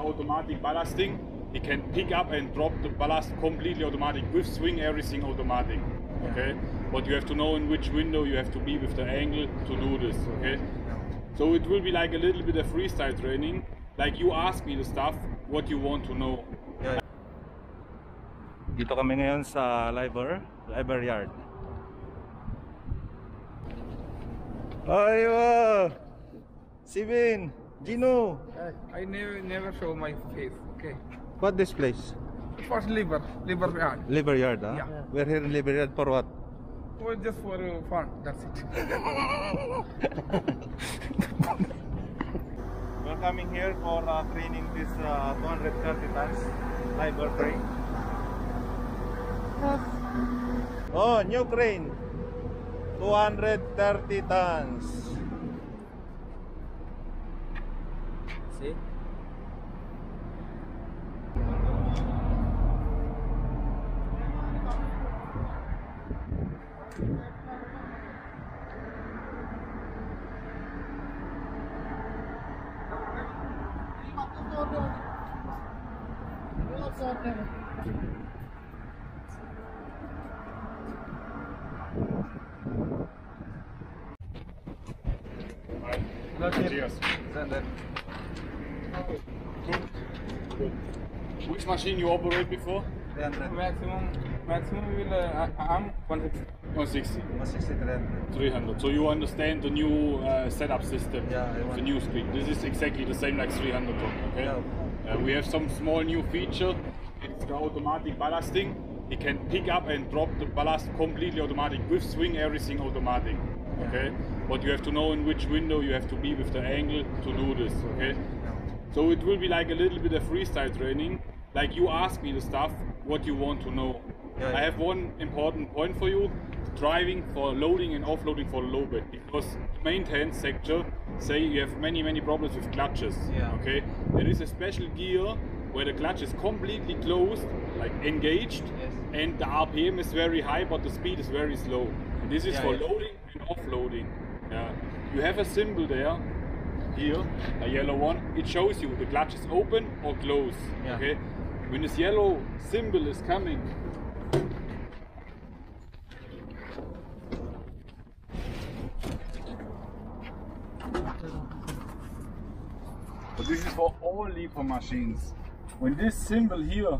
automatic ballasting. He can pick up and drop the ballast completely automatic with swing everything automatic. Okay, but you have to know in which window you have to be with the angle to do this. Okay, so it will be like a little bit of freestyle training. Like you ask me the stuff, what you want to know. Dito kami ngayon sa Liebherr, Liebherr Yard. Aywa! Sibin! Gino! I never never show my face. Okay. What this place? First Liebherr, Liebherr yard. Liebherr Yard, ah? Yeah. We're here in Liebherr Yard for what? Well, just for uh, fun. That's it. We're coming here for uh, training this uh, 230 tons Liebherr crane. Oh, new crane. 230 tons. See? Cheers. Send it. Which machine you operate before? 300. maximum, maximum we will. Uh, I- I'm 160. 160. 160, 300. 300. So you understand the new uh, setup system, Yeah, the new screen. This is exactly the same like 300 ton. Okay. Yeah. Uh, we have some small new feature. It's the automatic ballasting. It can pick up and drop the ballast completely automatic with swing everything automatic. Okay. But you have to know in which window you have to be with the angle to do this. Okay. So it will be like a little bit of freestyle training. Like you ask me the stuff, what you want to know. Yeah, I have one important point for you. Driving for loading and offloading for a low bit Because maintenance sector, say you have many, many problems with clutches. Yeah. Okay. There is a special gear where the clutch is completely closed, like engaged, Yes. and the RPM is very high, but the speed is very slow. And this is Yeah, for yeah. loading and offloading. Yeah. You have a symbol there here, a yellow one, it shows you the clutch is open or closed. Yeah. Okay. When this yellow symbol is coming, but this is for all Liebherr machines. When this symbol here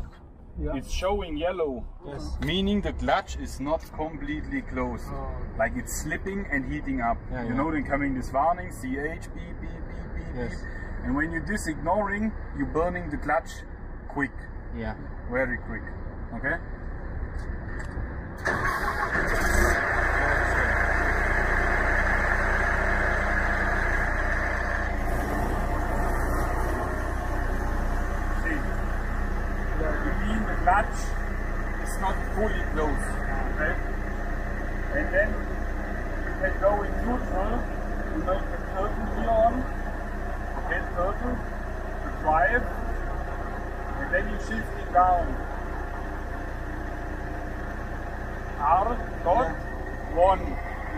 Yeah. is showing yellow, Yes. meaning the clutch is not completely closed. Oh. Like it's slipping and heating up. Yeah, you yeah. know then coming this warning, CH, beep, beep, beep, beep, Yes. And when you're this ignoring, you're burning the clutch quick, Yeah. very quick. Okay? See, you mean the clutch is not fully closed. Okay? And then you can go in neutral, you make the curtain here on, okay, curtain, the drive, and then you shift it down. R dot one.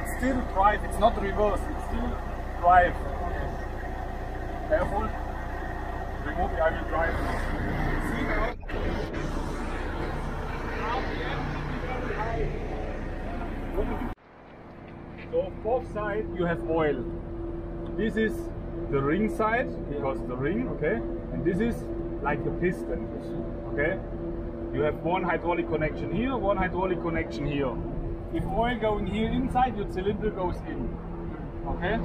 It's still drive, it's not reverse, it's still drive. Careful. Remove I will drive. See now? So both side you have oil. This is the ring side because the ring, okay, and this is like a piston, okay. You have one hydraulic connection here, one hydraulic connection here. If oil going here inside, your cylinder goes in, okay.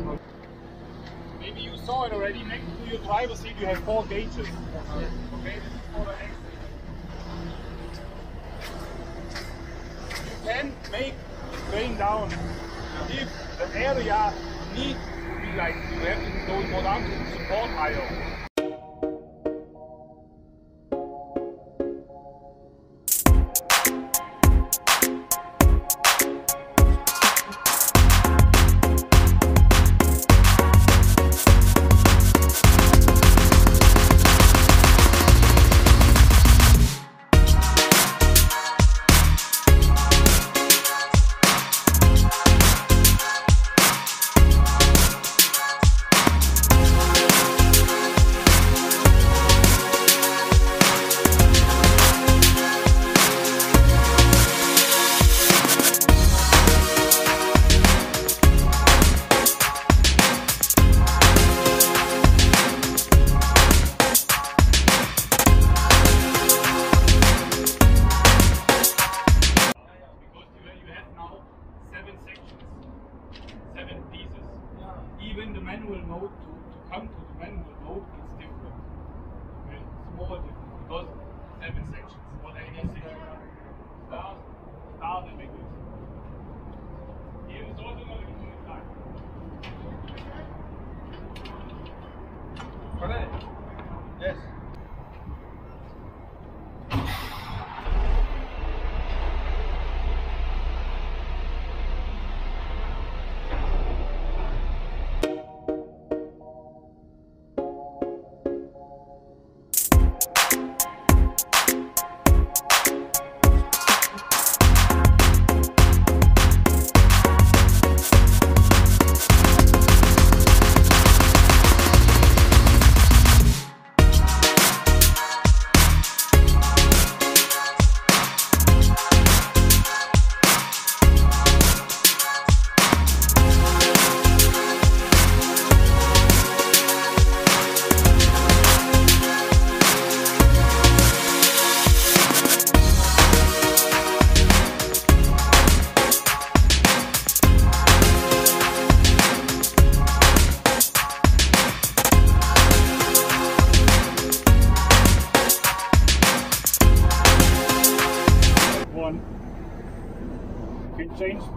Maybe you saw it already. Next to your driver's seat, you have four gauges. Okay. You can make train down if the area needs to be like you have to go more down to support higher.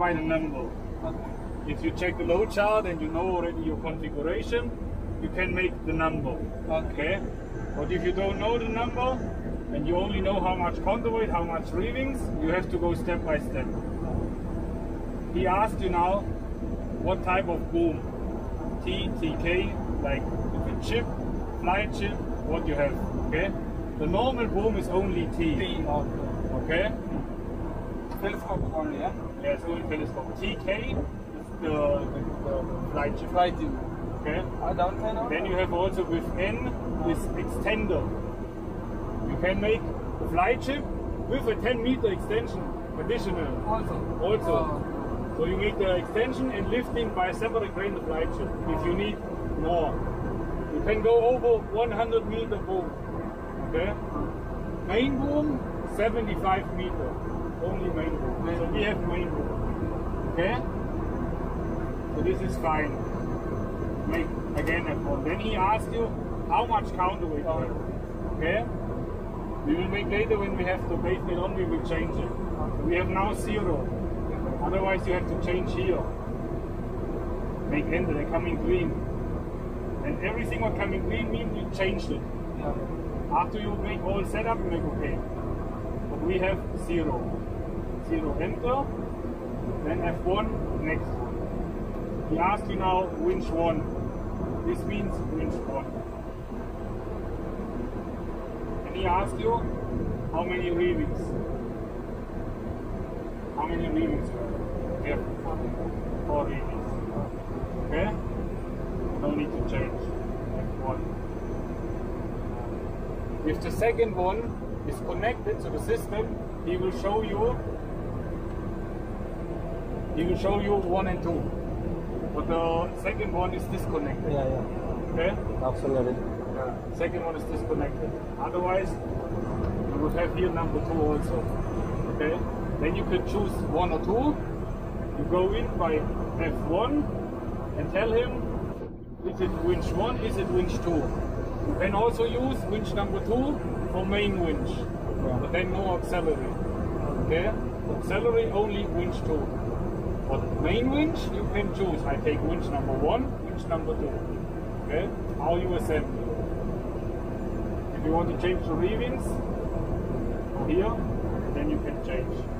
By the number. Okay. If you check the load chart and you know already your configuration, you can make the number. Okay? But if you don't know the number and you only know how much counterweight, how much readings, you have to go step by step. He asked you now what type of boom. T, TK, like if a chip, fly jib, what you have. Okay? The normal boom is only T. T. Okay. Okay? Telescope only, yeah? Yeah, it's only telescope. TK is the, the, jib. Right in. Okay? Then you have also with N this extender. You can make a fly jib with a 10 meter extension additional. Also. Also. Uh, So you make the extension and lifting by separate crane the fly jib if you need more. You can go over 100 meter boom. Okay? Main boom 75 meter. Only main boom. So we have main boom. Okay? So this is fine. Make again a one. Then he asked you how much counterweight you have. Okay? We will make later when we have the base plate on, we will change it. We have now zero. Otherwise you have to change here. Make enter, they come in green. And everything what come in green means you changed it. After you make all setup, you make okay. But we have zero. Zero enter, then F1, next. He asked you now winch one. This means winch one. And he asked you how many readings. How many readings? You have four readings. Okay? No need to change. F1. If the second one is connected to the system, he will show you he will show you one and two. But the second one is disconnected. Yeah, yeah. Okay? Auxiliary. Yeah. Second one is disconnected. Otherwise, you would have here number two also. Okay? Then you can choose one or two. You go in by F1 and tell him is it winch one, is it winch two. You can also use winch number two for main winch, but then no auxiliary. Okay? Auxiliary only winch two. But main winch you can choose. I take winch number one, winch number two. Okay? How you assemble. If you want to change the readings here, then you can change.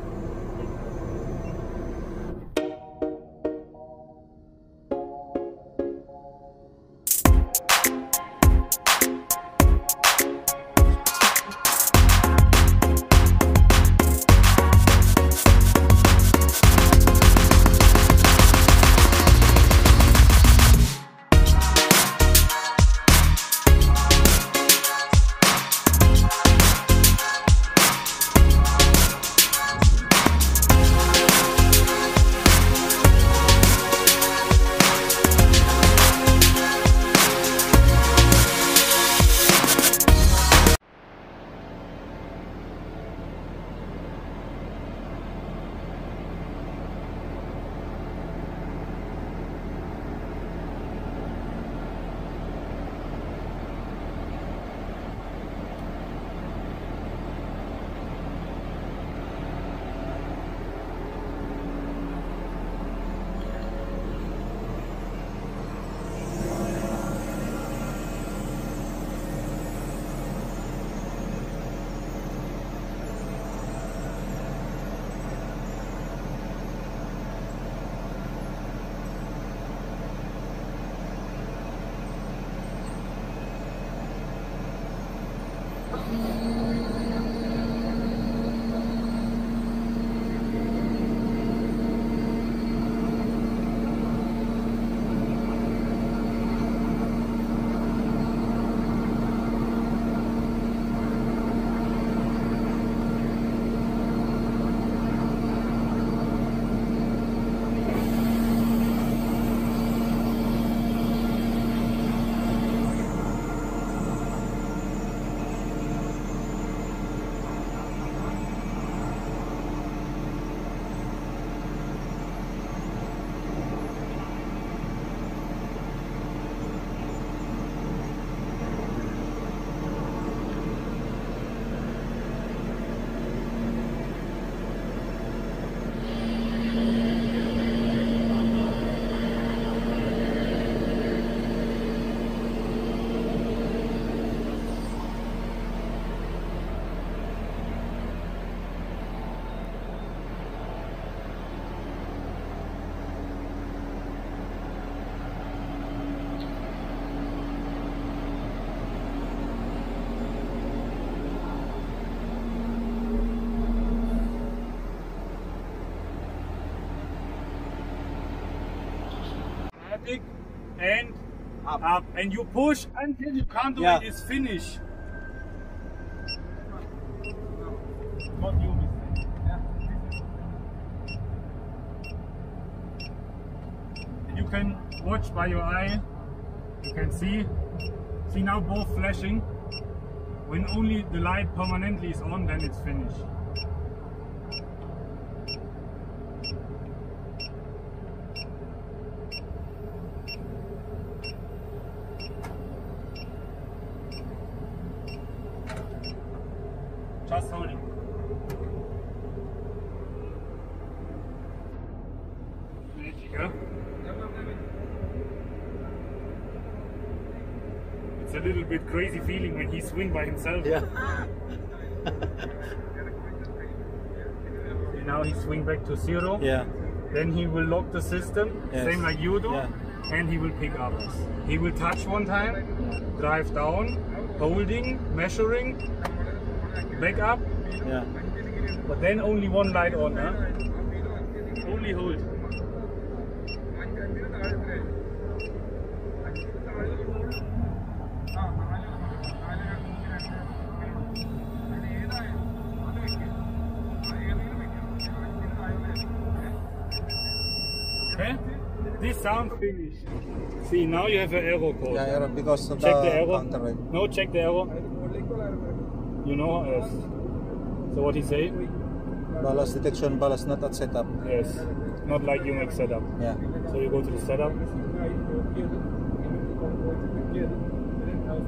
Up. up. And you push until you can't do Yeah. it is finished. Not you. You can watch by your eye. You can see. See now both flashing. When only the light permanently is on, then it's finished. Just holding. Magic, huh? It's a little bit crazy feeling when he swing by himself. Yeah. And now he swing back to zero. Yeah. Then he will lock the system, Yes. same like you do, Yeah. and he will pick up. He will touch one time, drive down, holding, measuring, back up, Yeah. but then only one light on, huh? Only hold. Okay? This sound finished. See, now you have an error code. Yeah, error because of Check the, the error. No, check the error. You know, yes. So what he say? Ballast detection, ballast not at setup. Yes. Not like you make setup. Yeah. So you go to the setup.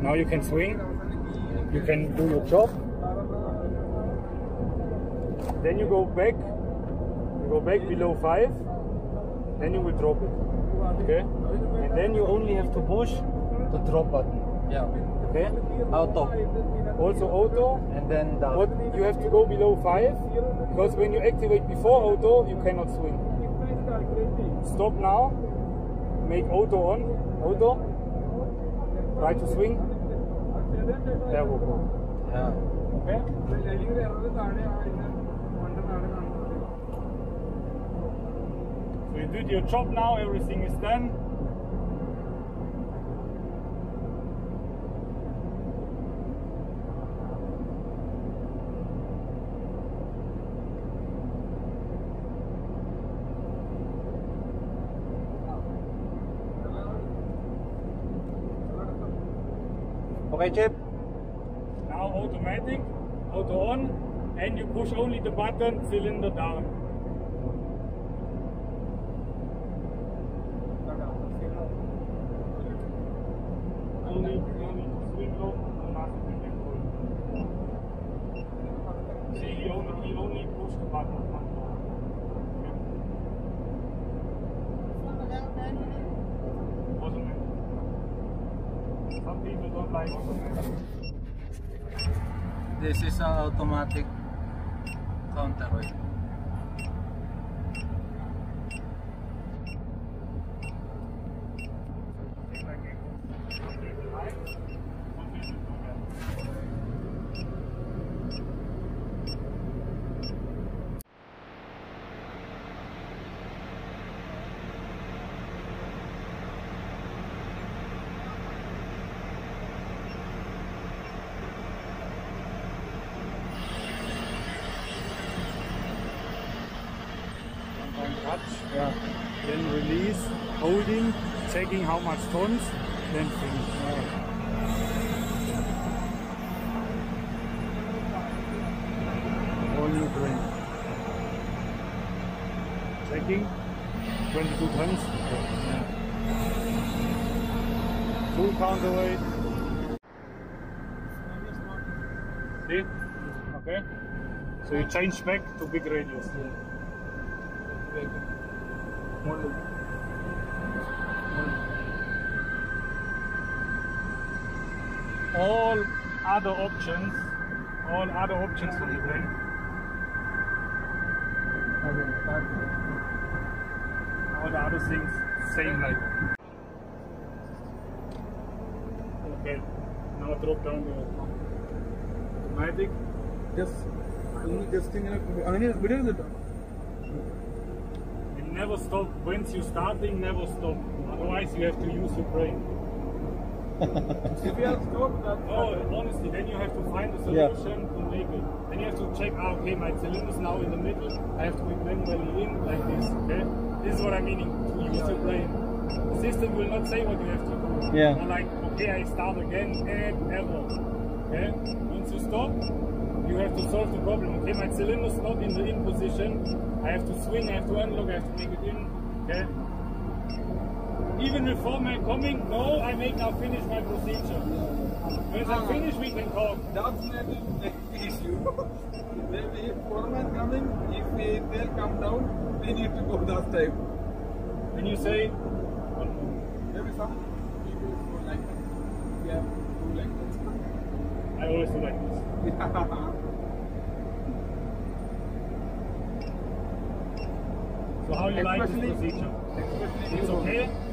Now you can swing. You can do your job. Then you go back. You go back below five. Then you will drop it. Okay. And then you only have to push the drop button. Yeah. Okay. Auto. Also auto. And then down. But you have to go below five because when you activate before auto, you cannot swing. Stop now. Make auto on. Auto. Try to swing. So you did your job now. Everything is done. Okay, Chip. Automatic, auto on, and you push only the button, cylinder down. Some people don't. This is an automatic counterweight. Checking how much tons, then finish. All new brain. Checking, 22 tons. Full counterweight. See? Okay. So you change back to big radius. One look. all other options, all other options for the eh? brain. All the other things same like. Okay, now drop down the automatic. Just only this thing. I mean, where is it? It never stop. Once you starting, never stop. Otherwise, you have to use your brain. If you have stopped, that. oh honestly then you have to find a solution to make it. Then you have to check ah, okay my cylinder is now in the middle. I have to be manually in like this okay? This is what I'm meaning to use your brain the system will not say what you have to do. Yeah. Or like okay I start again and error okay? Once you stop you have to solve the problem. Okay my cylinder is not in the in position. I have to swing I have to unlock I have to make it in okay even before my coming no I make now finish my procedure when I finish we can talk That's maybe the issue. maybe if foreman coming, if they, they'll come down, they need to go that time. When you say. Maybe some people go like that. Yeah, do like that. I always do like this. So how you like this procedure? It's okay?